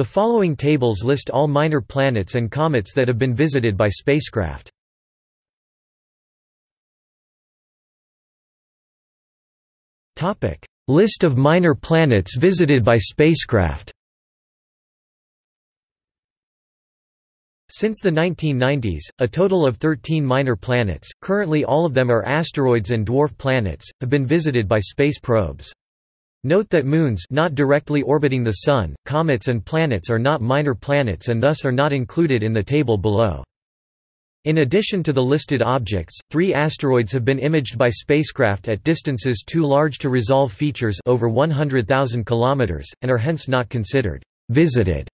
The following tables list all minor planets and comets that have been visited by spacecraft. List of minor planets visited by spacecraft Since the 1990s, a total of 13 minor planets, currently all of them are asteroids and dwarf planets, have been visited by space probes. Note that moons not directly orbiting the Sun, comets and planets are not minor planets and thus are not included in the table below. In addition to the listed objects, three asteroids have been imaged by spacecraft at distances too large to resolve features over 100,000 km, and are hence not considered visited.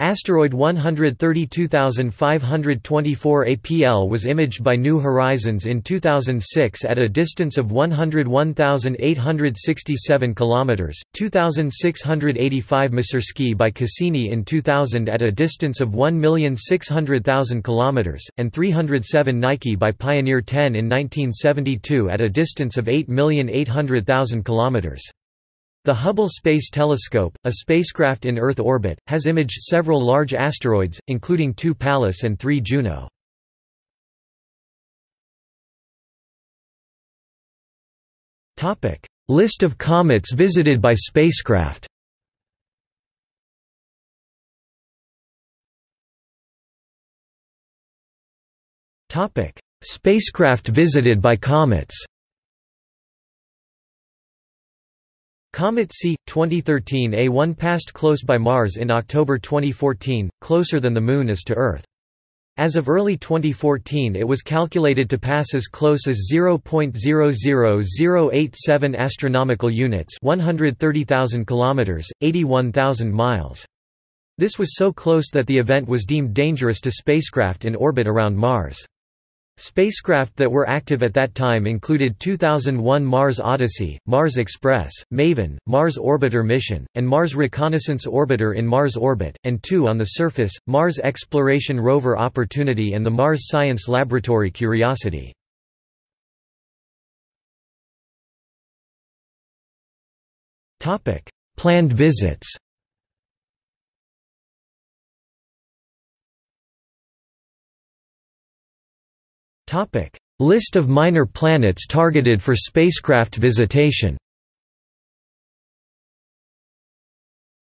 Asteroid 132524 APL was imaged by New Horizons in 2006 at a distance of 101,867 km, 2685 Masursky by Cassini in 2000 at a distance of 1,600,000 km, and 307 Nike by Pioneer 10 in 1972 at a distance of 8,800,000 km. The Hubble Space Telescope, a spacecraft in Earth orbit, has imaged several large asteroids, including two Pallas and three Juno. List of comets visited by spacecraft Spacecraft visited by comets Comet C. 2013 A1 passed close by Mars in October 2014, closer than the Moon is to Earth. As of early 2014 it was calculated to pass as close as 0.00087 astronomical units 130,000 kilometers, 81,000 miles. This was so close that the event was deemed dangerous to spacecraft in orbit around Mars. Spacecraft that were active at that time included 2001 Mars Odyssey, Mars Express, MAVEN, Mars Orbiter mission, and Mars Reconnaissance Orbiter in Mars orbit, and two on the surface, Mars Exploration Rover Opportunity and the Mars Science Laboratory Curiosity. Planned visits List of minor planets targeted for spacecraft visitation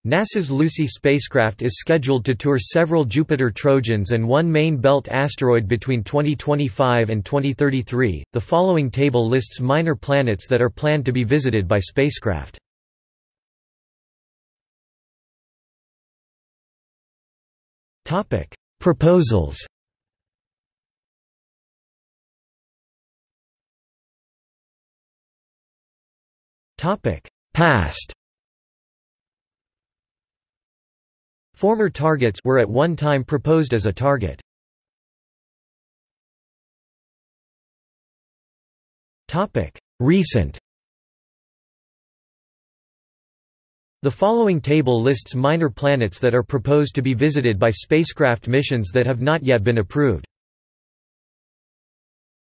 NASA's Lucy spacecraft is scheduled to tour several Jupiter Trojans and one main belt asteroid between 2025 and 2033. The following table lists minor planets that are planned to be visited by spacecraft. Topic: Proposals Past Former targets were at one time proposed as a target. Topic: Recent The following table lists minor planets that are proposed to be visited by spacecraft missions that have not yet been approved.